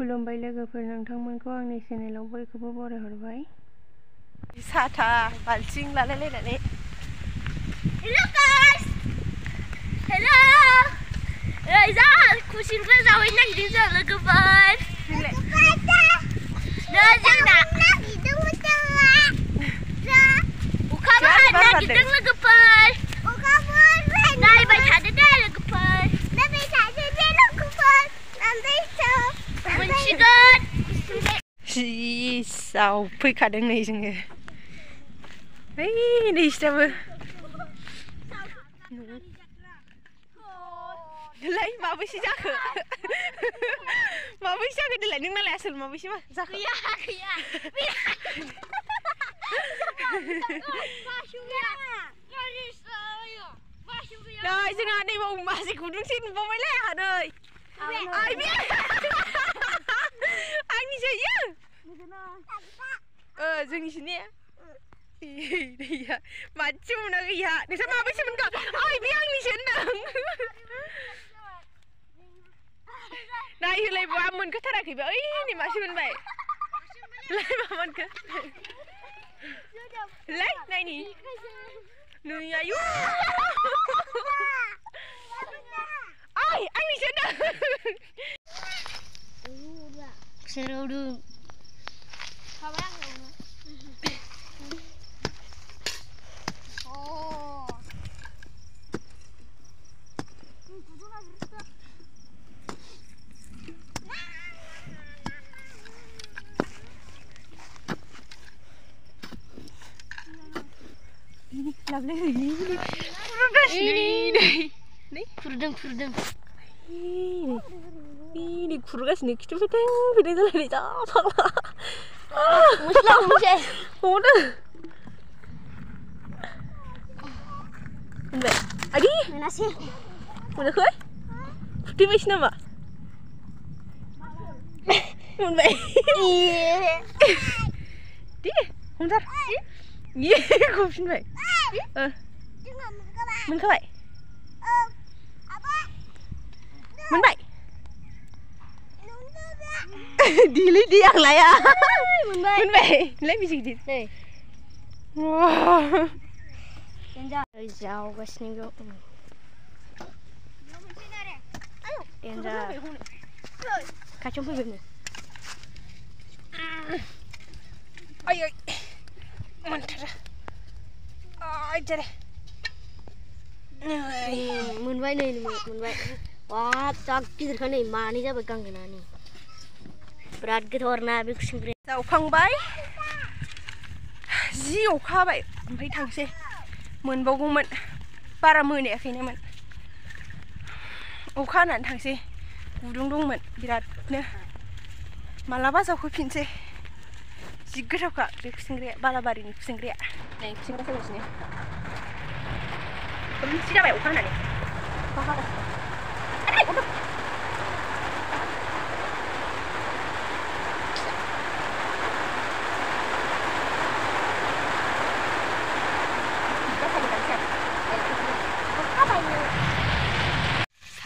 खुलुमबाय लोगोफोर नोंथांमोनखौ आंनि चेनेलाव बयखौबो बरायहरबाय साथा बाल्थिं लालायलायनानै Hello guys! Hello! Rồi ra kucing ra rồi nang đi giờ là các bạn. Rồi ra सिसाव फैखादों नै जोङो ओइ नै बिस्राबो नोंलाय माबैसे जाखो माबैसे जाखो देलाय नोंनालाय आसोल माबैसे मा- जाखो Kaya, kaya. नै जोंहा नैबाव मासे गुदुंसे नुबावबायलै आंहा नै आइ बे आंनिसो इयो ओ जोंनिसो ने दैया मानसि मोनाखै इहा नोंस्रा माबैसे मोनखो आइ बे आंनिसो होनदों नायहोलाय बा मोनखोथाराखैबा ओइ नै मासे मोनबाय लाय मा मोनखो लाय नायनि नै आयु Saruru. Furudang, furudang. Furudang, furudang. 구르가시네 기좀 페탱 페탱 잘라니 자 파라. Muslah muslah. 오늘. 근데 아기 Mana sih? 오늘 그래? 부티 마시나 봐. 오늘 Iya. đi không thật nhé không xin vậy ờ mình không vậy mình đi ăn lại à Mình bay. vậy lấy cái gì đi Đây. wow Rồi giàu cái sinh gốc. Em ra cá trong cái việc này. ôi ôi mình thật ôi trời ơi Mun bay này mun bay. Wah, cak kider kan ini mani jabe kang nih. Berat gitu warna abis singkir. जावखांबाय जि अखा हाबाय ओमफ्राय थांसै मोनबावगौमोन बारा मोनायाखैनोमोन अखा हानानै थांसै गुदुं दंमोन बिरादनो मालाबा जावखोफिनसै जि गोथावखा बे खुसेंग्राया बालाबारिनि खुसेंग्राया नै खुसेंग्रा फैगासिनो खोमसि जाबाय अखा हानानै अखा हागासिनो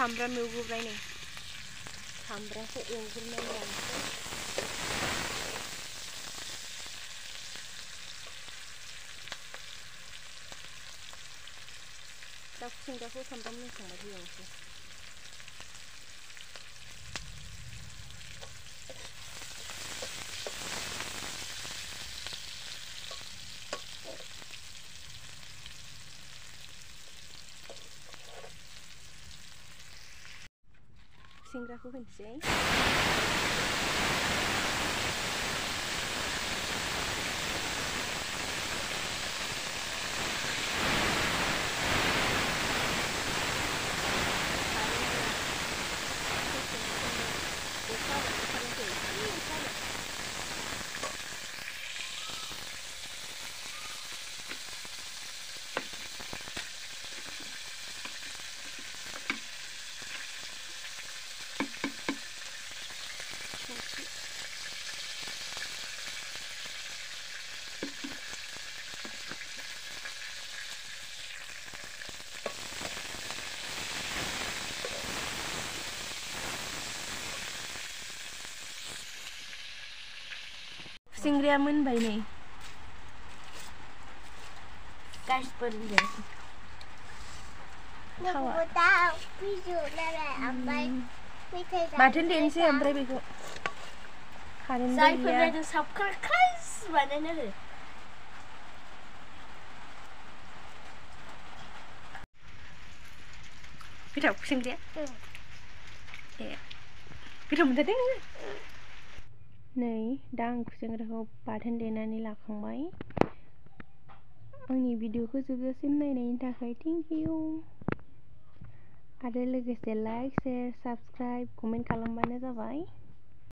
सामब्राम एवग्रोबाय नै सामब्रामखौ एवग्रोनानै लानोसै दा खुसेंग्राखौ सामब्राम मोनखांबाय एवनोसै खुसेंग्राखौ होनोसै खुसेंग्राया मोनबाय नै गाइसफोरनो थावा दाउ बिजौ नालाय ओमफ्राय मेथाइ बाथोन देनोसै ओमफ्राय बेखौ कारेन्ट जायफोर गैया नायदों साबस्क्राइब बानायनो आरो गोथाव खुसेंग्राया ए गोथाव मोनथारदों नोङो नै दा आं खुसेंग्राखौ बाथोन देनानै लाखांबाय। आंनि भिडिअखौ जोबजासिम नायनायनि थाखाय थेंक इउ आरो लोगोसे लाइक शेयार साबस्क्राइब कमेन्ट खालामबानो जाबाय